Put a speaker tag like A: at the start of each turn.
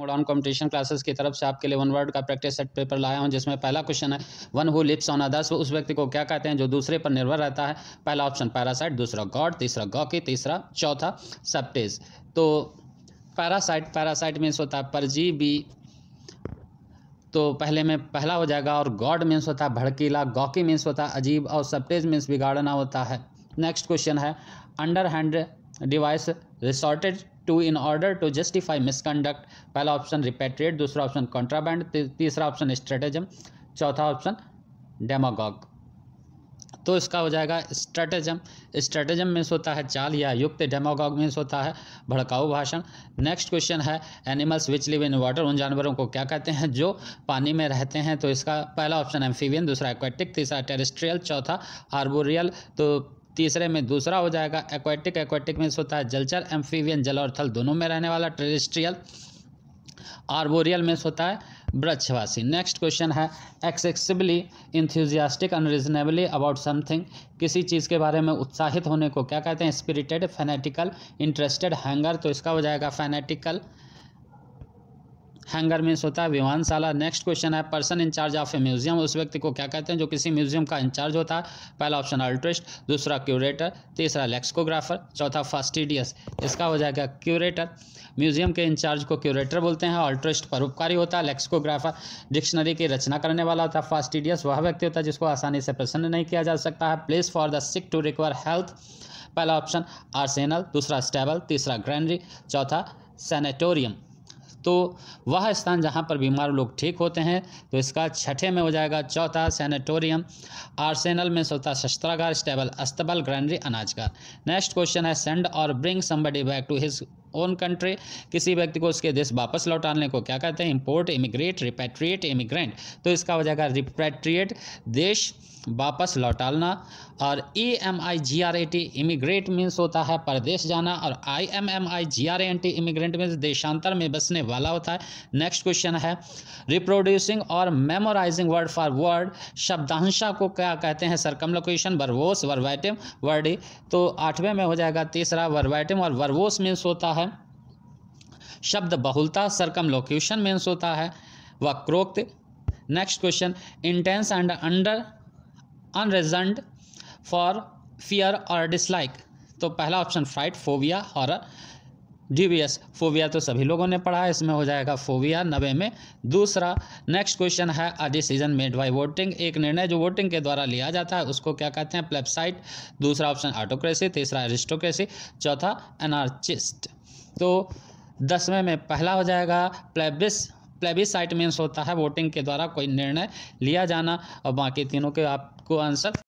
A: मोडाउन competition classes की तरफ़ से आपके लिए वन वर्ड का प्रैक्टिस सेट पेपर लाया हूँ, जिसमें पहला क्वेश्चन है one who lives on others उस व्यक्ति को क्या कहते हैं, जो दूसरे पर निर्भर रहता है? पहला ऑप्शन पैरासाइट दूसरा गॉड तीसरा गॉकी, तीसरा चौथा सेप्टेज तो पैरासाइट पैरासाइट मीन्स होता है परजीवी। तो पहले में पहला हो जाएगा और गॉड मीन्स होता है भड़कीला, गॉकी मीन्स होता है अजीब और सप्टेज मीन्स बिगाड़ना होता है। नेक्स्ट क्वेश्चन है underhand device resorted to in order to justify misconduct पहला ऑप्शन रिपेट्रिएट दूसरा ऑप्शन कॉन्ट्राबैंड तीसरा ऑप्शन स्ट्रेटेजम चौथा ऑप्शन डेमागॉग तो इसका हो जाएगा स्ट्रेटेजम स्ट्रेटेजम मीन्स होता है चाल या युक्त डेमोगॉग मीन्स होता है भड़काऊ भाषण. नेक्स्ट क्वेश्चन है animals which live in water उन जानवरों को क्या कहते हैं? जो पानी में रहते हैं तो इसका पहला ऑप्शन एम्फीवियन दूसरा एक्वेटिक तीसरा टेरेस्ट्रियल चौथा आर्बोरियल तो तीसरे में दूसरा हो जाएगा एक्वेटिक। एक्वेटिक मीन्स होता है जलचर एम्फीवियन जल और थल। दोनों में रहने वाला टेरेस्ट्रियल आर्बोरियल मीन्स होता है वृक्षवासी। नेक्स्ट क्वेश्चन है, excessively enthusiastic unreasonably about something किसी चीज़ के बारे में उत्साहित होने को क्या कहते हैं? स्पिरिटेड फैनेटिकल इंटरेस्टेड हैंगर तो इसका हो जाएगा फैनेटिकल हैंगर मीन्स होता है। विमानशाला नेक्स्ट क्वेश्चन है person in charge of a museum उस व्यक्ति को क्या कहते हैं? जो किसी म्यूज़ियम का इंचार्ज होता है। पहला ऑप्शन अल्ट्रिस्ट दूसरा क्यूरेटर तीसरा लेक्सकोग्राफर चौथा फास्टिडियस इसका हो जाएगा क्यूरेटर म्यूज़ियम के इंचार्ज को क्यूरेटर बोलते हैं। अल्ट्रिस्ट परोपकारी होता है लेक्सकोग्राफर डिक्शनरी की रचना करने वाला होता है। फास्टिडियस वह व्यक्ति होता है जिसको आसानी से प्रसन्न नहीं किया जा सकता है। Place for the sick to recover health पहला ऑप्शन आर्सेनल दूसरा स्टेबल तीसरा ग्रैंडरी चौथा सैनेटोरियम तो वह स्थान जहाँ पर बीमार लोग ठीक होते हैं तो इसका छठे में हो जाएगा चौथा सैनिटोरियम आर्सेनल में सोता शस्त्रागार स्टेबल अस्तबल ग्रैंडरी अनाजगार। नेक्स्ट क्वेश्चन है send or bring somebody back to his own country किसी व्यक्ति को उसके देश वापस लौटाने को क्या कहते हैं? इम्पोर्ट इमिग्रेट रिपेट्रिएट इमिग्रेंट तो इसका हो जाएगा रिपेट्रिएट देश वापस लौटाना और E M I G R A T emigrate means होता है परदेश जाना और I M M I G R N T immigrant means देशांतर में बसने वाला होता है। नेक्स्ट क्वेश्चन है रिप्रोड्यूसिंग और मेमोराइजिंग वर्ड फॉर वर्ड शब्दांशा को क्या कहते हैं? सरकम लोकेशन वर्वोस वर्वैटिम वर्डी तो आठवें में हो जाएगा, तीसरा वर्वैटिम और वर्वोस मीन्स होता है शब्द बहुलता सरकम लोकेशन मीन्स होता है वक्रोक्त next question intense and under unreasoning for fear or dislike तो पहला ऑप्शन फ्राइट फोविया हॉरर डीवीएस फोविया तो सभी लोगों ने पढ़ा है इसमें हो जाएगा फोविया नबे में। दूसरा नेक्स्ट क्वेश्चन है a decision made by voting एक निर्णय जो वोटिंग के द्वारा लिया जाता है, उसको क्या कहते हैं? प्लेबसाइट दूसरा ऑप्शन ऑटोक्रेसी तीसरा एरिस्टोक्रेसी चौथा एनार्चिस्ट तो दसवें में पहला हो जाएगा। प्लेबिस प्लेबिसाइट मीन्स होता है वोटिंग के द्वारा कोई निर्णय लिया जाना और बाकी तीनों के आपको आंसर